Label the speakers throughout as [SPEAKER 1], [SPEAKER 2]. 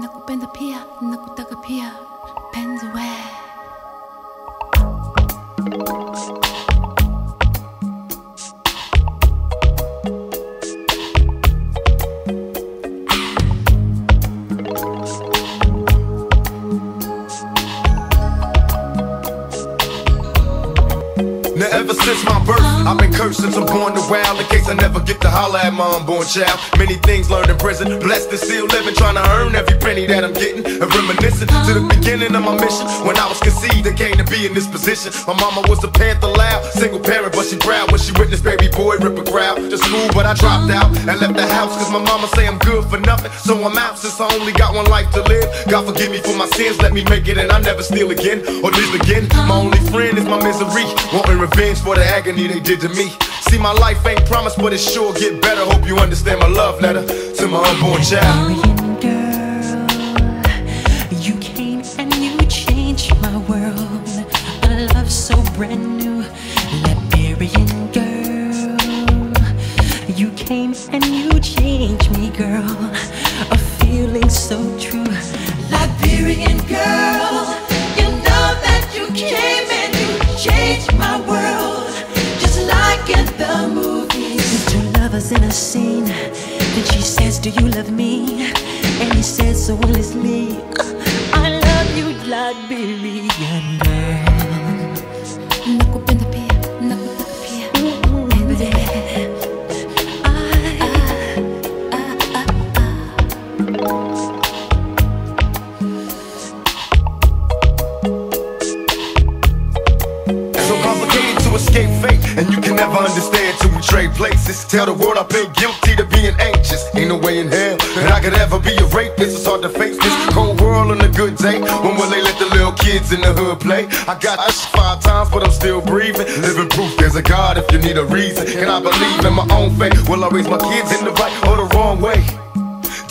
[SPEAKER 1] nakupenda pia nakutaka pia. Penzi
[SPEAKER 2] ever since my birth, Cursed since I'm born around In case I never get to holler at my unborn child. Many things learned in prison, blessed and still living Trying to earn every penny that I'm getting. And reminiscing to the beginning of my mission. When I was conceived and came to be in this position. My mama was a panther loud, single parent But she proud when she witnessed baby boy rip a crowd. To school but I dropped out and left the house Cause my mama say I'm good for nothing. So I'm out since I only got one life to live. God forgive me for my sins, let me make it and I never steal again Or live again. My only friend is my misery Wanting revenge for the agony they did to me See my life ain't promised but it sure get better Hope you understand my love letter to my unborn child
[SPEAKER 3] girl, you came and you changed my world. A love so brand new, Liberian girl, you came and you changed me, girl. A feeling so true, Liberian girl. Do you love me? And he said, So me. I love you, Liberian girl.
[SPEAKER 2] So complicated to escape fate, and you can never understand till we trade places. Tell the world I've been guilty to being anxious. Ain't no way in hell that I could ever be a rapist. It's hard to face this cold world on a good day. When will they let the little kids in the hood play? I got this five times, but I'm still breathing. Living proof there's a God if you need a reason. And I believe in my own faith. Will I raise my kids in the right or the wrong way?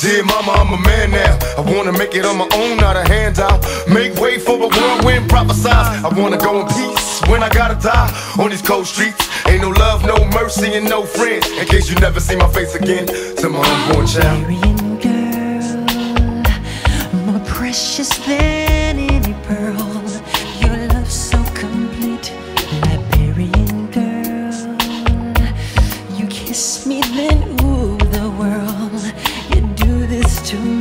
[SPEAKER 2] Dear mama, I'm a man now. I wanna make it on my own, not a handout. Make way for a whirlwind, prophesize. I wanna go in peace when I gotta die on these cold streets. Ain't no love, no mercy, and no friends. In case you never see my face again, to my unborn child.
[SPEAKER 3] Girl, more precious than any pearl. Your love so complete, Liberian girl. You kiss me, then ooh, the world. You do this to me,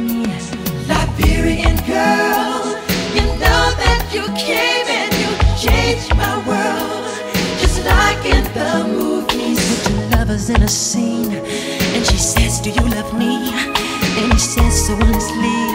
[SPEAKER 3] lovers in a scene, and she says, Do you love me? And he says so honestly,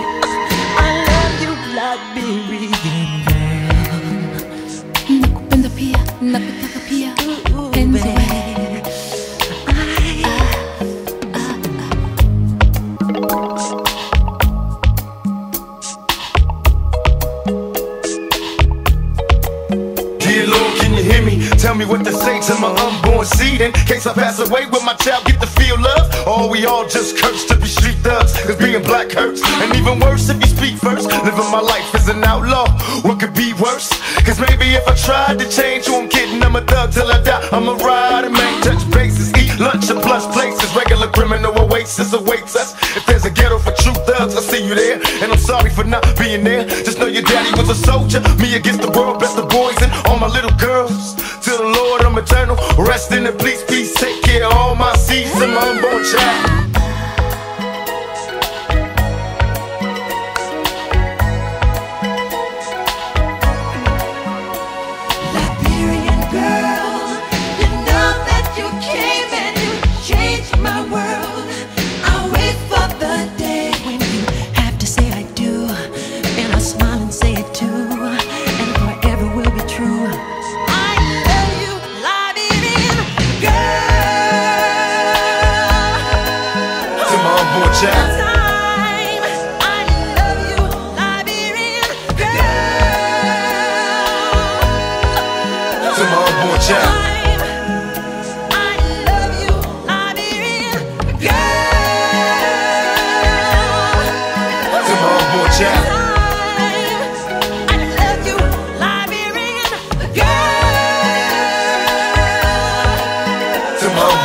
[SPEAKER 2] Tell me what to say to my unborn seed in case I pass away. Will my child get to feel love? Or we all just cursed to be street thugs? Cause being black hurts. And even worse if you speak first. Living my life as an outlaw. What could be worse? Cause maybe if I tried to change who I'm kidding, I'm a thug till I die. I'm a rider, man. Touch bases, eat lunch at plush places. Regular criminal oasis awaits us. If there's a ghetto for true thugs, I see you there. And I'm sorry for not being there. Just know your daddy was a soldier. Me against the world, bless the boys and all my little girls. The Lord, I'm eternal. Rest in the peace, peace. Take care of all my seeds and my unborn child.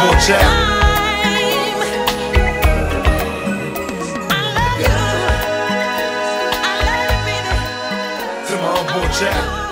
[SPEAKER 3] watch out. Watch.